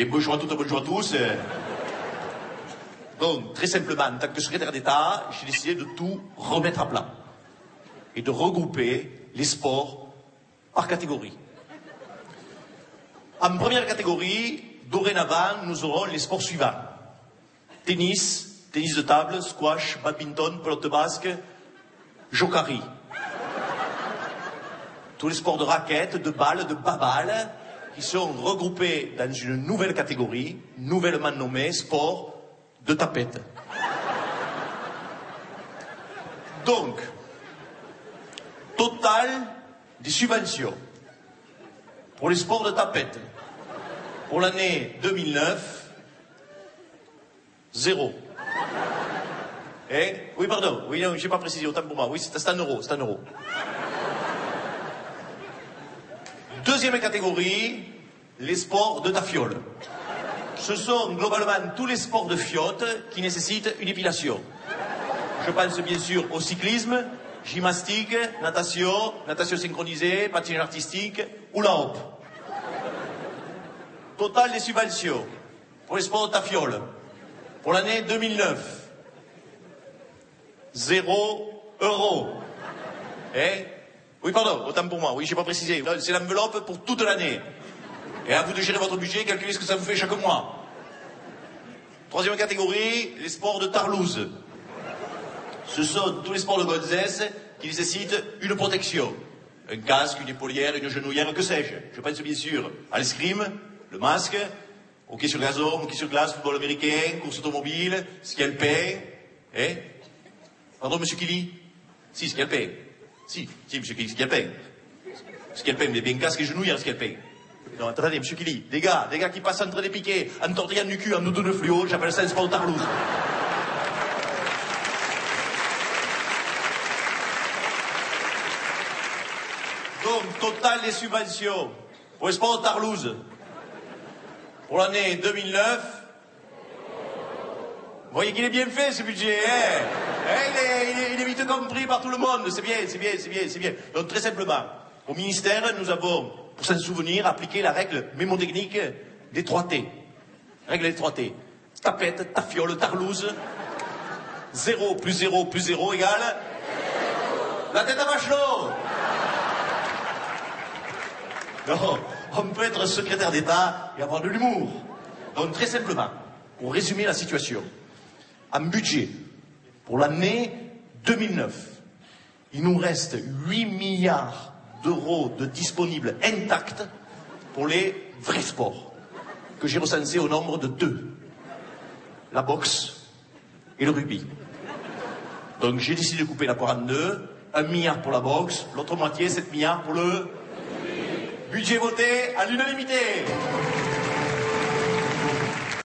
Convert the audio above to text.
Bien, bonjour à toutes, bonjour à tous. Donc, très simplement, en tant que secrétaire d'État, j'ai décidé de tout remettre à plat et de regrouper les sports par catégorie. En première catégorie, dorénavant, nous aurons les sports suivants. Tennis, tennis de table, squash, badminton, pelote basque, jokari. Tous les sports de raquettes, de balles, de baballe, qui sont regroupés dans une nouvelle catégorie, nouvellement nommée sport de tapette. Donc, total des subventions pour les sports de tapette pour l'année 2009, zéro. Eh? Oui, pardon. Oui, non, j'ai pas précisé, autant pour moi. Oui, c'est un euro, c'est un euro. Deuxième catégorie, les sports de tafiole. Ce sont globalement tous les sports de fiotte qui nécessitent une épilation. Je pense bien sûr au cyclisme, gymnastique, natation, natation synchronisée, patinage artistique ou la hop. Total des subventions pour les sports de tafiole pour l'année 2009. Zéro euro. Eh Oui, pardon, autant pour moi. Oui, j'ai pas précisé. C'est l'enveloppe pour toute l'année. Et à vous de gérer votre budget, calculez ce que ça vous fait chaque mois. Troisième catégorie, les sports de Tarlouse. Ce sont tous les sports de Gonzès qui nécessitent une protection. Un casque, une épaulière, une genouillère, que sais-je. Je pense bien sûr à l'escrime, le masque, hockey sur gazon, hockey sur glace, football américain, course automobile, ski alpin. Eh Pardon, monsieur Killy? Si, ski alpin. Si, si, ski alpin. Ski alpin, mais bien casque et genouillère, ski alpin. Non, attendez, monsieur Killy, des gars, des gars qui passent entre les piquets, en tortillant du cul, en doudoune de fluo, j'appelle ça un sport tarlouse. Donc, total des subventions pour les sports de Tarlouse pour l'année 2009. Vous voyez qu'il est bien fait ce budget, hein Eh, il, est, vite compris par tout le monde, c'est bien, c'est bien, c'est bien, c'est bien. Donc très simplement, au ministère, nous avons, pour s'en souvenir, appliqué la règle mémotechnique des 3 T. Règle des 3 T. Tapette, tafiole, tarlouse. 0 plus 0 plus 0 égale... La tête à Bachelot Non, on peut être secrétaire d'État et avoir de l'humour. Donc très simplement, pour résumer la situation, en budget, pour l'année 2009, il nous reste 8 milliards d'euros de disponibles intacts pour les vrais sports, que j'ai recensés au nombre de deux. La boxe et le rugby. Donc j'ai décidé de couper la poire en deux, un milliard pour la boxe, l'autre moitié, 7 milliards pour le budget voté à l'unanimité.